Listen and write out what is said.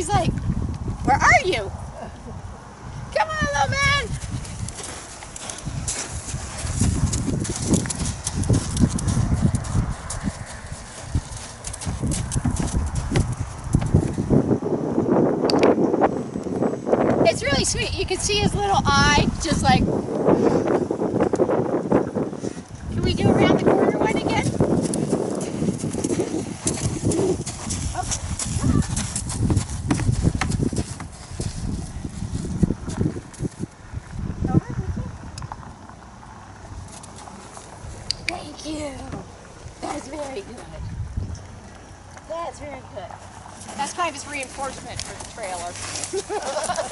He's like, where are you? Come on, little man. It's really sweet. You can see his little eye just like Can we do around the corner one again? Thank you. That's very good. That's very good. That's kind of his reinforcement for the trailer.